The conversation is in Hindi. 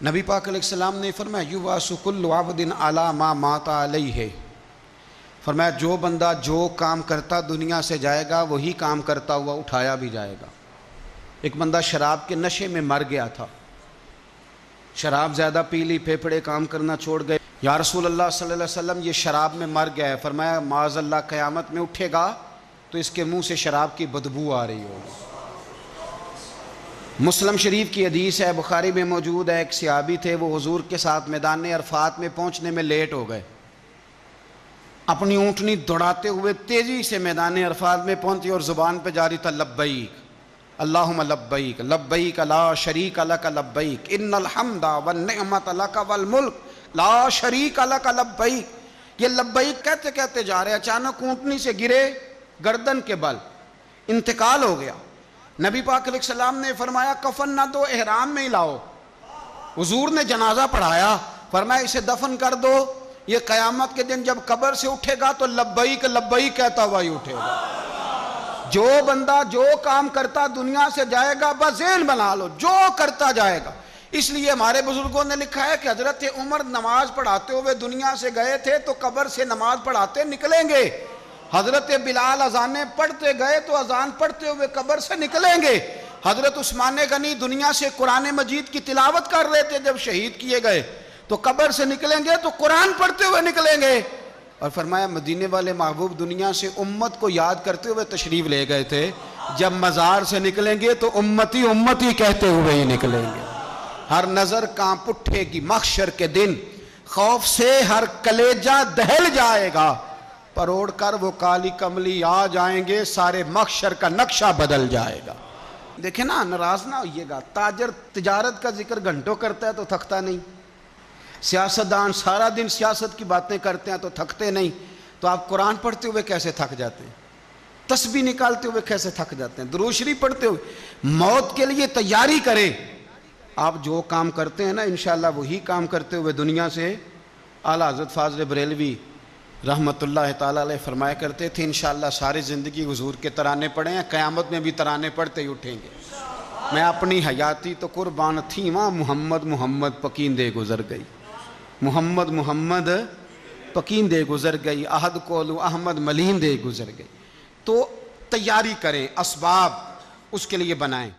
नबी पाक सलाम ने फरमाया, युवा सुकुल्लाबदिन आला मा माता अलई है फरमाया, जो बंदा जो काम करता दुनिया से जाएगा, वही काम करता हुआ उठाया भी जाएगा। एक बंदा शराब के नशे में मर गया था। शराब ज़्यादा पी ली, फेफड़े काम करना छोड़ गए। या रसूल अल्लाह सल्लल्लाहु अलैहि ये शराब में मर गया है। फरमाया माजल्ला क़यामत में उठेगा तो इसके मुँह से शराब की बदबू आ रही होगी। मुस्लिम शरीफ की हदीस है, बुखारी में मौजूद है, एक सियाबी थे, वो हजूर के साथ मैदान अरफात में पहुँचने में लेट हो गए। अपनी ऊँटनी दौड़ाते हुए तेज़ी से मैदान अरफात में पहुँची और ज़ुबान पर जारी था लब्बईक अल्लाह लब्बईक लब्बईक ला शरीक अला का लब्बईक इन अलहमदा वनमत अला का वल मुल्क, ला शरीक अला का लब्बईक ये लब्बईक कहते कहते जा रहे, अचानक ऊँटनी से गिरे, गर्दन के बल, इंतकाल हो गया। नबी पाक सलाम ने फरमाया, कफन ना दो, एहराम में ही लाओ। हजूर ने जनाजा पढ़ाया, फरमाया, इसे दफन कर दो। ये कयामत के दिन जब कब्र से उठेगा तो लब्बई के लब्बई कहता हुआ ही उठेगा। जो बंदा, जो काम करता दुनिया से जाएगा, बस जेन बना लो, जो करता जाएगा। इसलिए हमारे बुज़ुर्गों ने लिखा है कि हज़रत उमर नमाज़ पढ़ाते हुए दुनिया से गए थे तो कब्र से नमाज़ पढ़ाते निकलेंगे। हज़रत बिलाल अजाने पढ़ते गए तो अजान पढ़ते हुए कब्र से निकलेंगे। हज़रत उस्मान गनी दुनिया से कुरान मजीद की तिलावत कर रहे थे जब शहीद किए गए। तो कब्र से निकलेंगे तो कुरान पढ़ते हुए निकलेंगे। और फरमाया, मदीने वाले महबूब दुनिया से उम्मत को याद करते हुए तशरीफ़ ले गए थे। जब मज़ार से निकलेंगे तो उम्मती उम्मती कहते हुए ही निकलेंगे। हर नज़र काँप उठेगी मक्षर के दिन। खौफ से हर कलेजा दहल जाएगा। परोड़ कर वो काली कमली आ जाएँगे, सारे मक्षर का नक्शा बदल जाएगा। देखे ना, नाराज़ ना होइएगा। ताजर तिजारत का ज़िक्र घंटों करता है तो थकता नहीं। सियासतदान सारा दिन सियासत की बातें करते हैं तो थकते नहीं। तो आप कुरान पढ़ते हुए कैसे थक जाते हैं? तस्बी निकालते हुए कैसे थक जाते हैं? दरूशरी पढ़ते हुए मौत के लिए तैयारी करें। आप जो काम करते हैं ना इन वही काम करते हुए दुनिया से आला हज़रत फाजल बरेलवी रहमत ताला फरमाया करते थे इन सारी ज़िंदगी हजूर के तराने पड़े हैं, क़यामत में भी तराने पढ़ते ही उठेंगे। मैं अपनी हयाती तो कुर्बान थी, वहाँ मोहम्मद मोहम्मद पकींदे गुजर गई। मोहम्मद मोहम्मद पकींदे गुजर गई, अहद कोलू अहमद मलिंदे गुजर गई। तो तैयारी करें इसबाब उसके लिए बनाएँ।